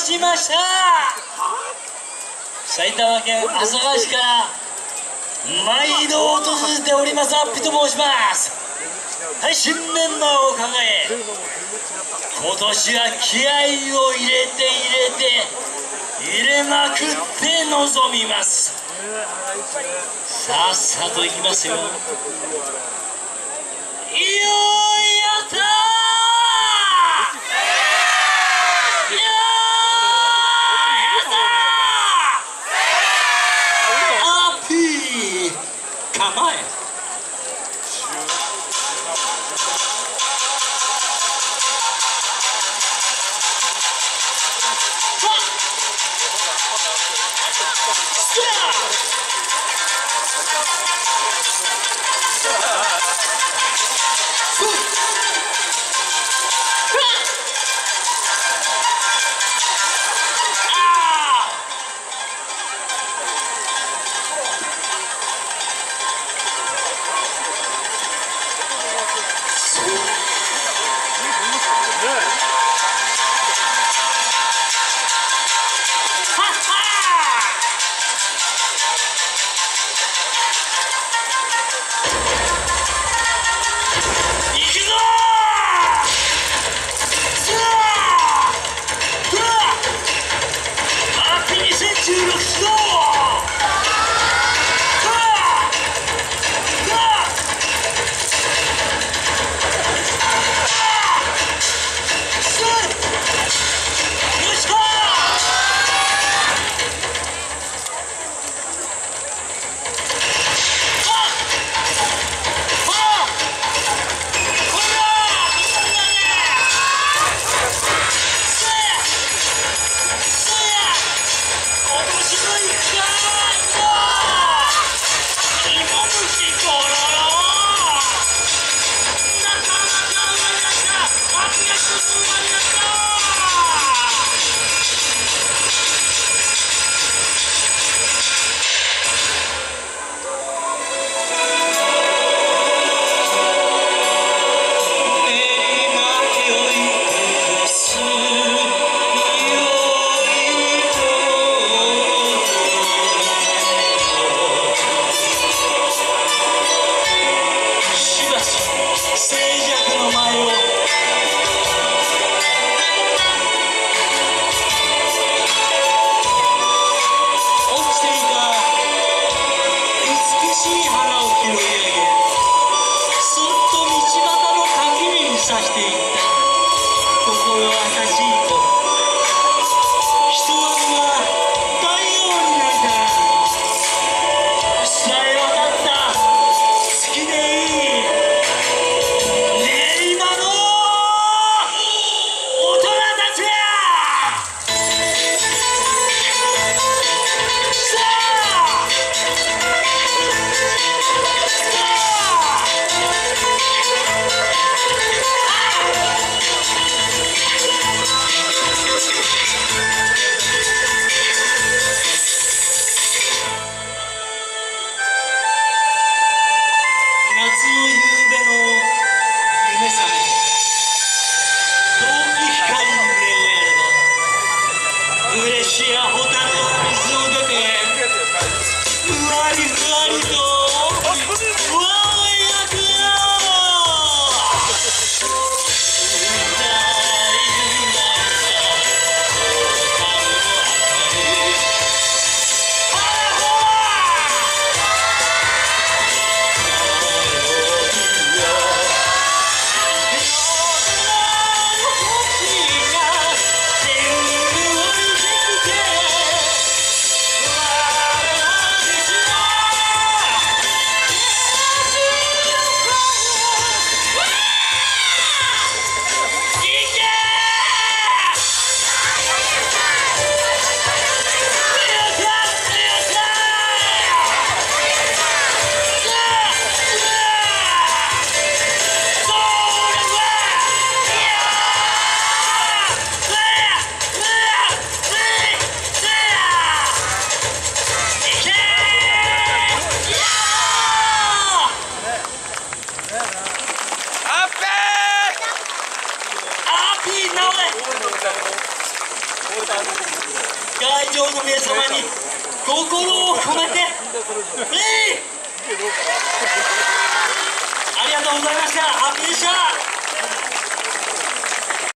しました。埼玉県朝霞市から毎度訪れておりますアッピと申します。はい新メンバーを考え今年は気合を入れて入れて入れまくって臨みます。さっさと行きますよ。い。よ構え Yeah! さしていった心優しい。Tinha a ruta 会場の皆様に心を込めて。礼ありがとうございました。ハッピーでした。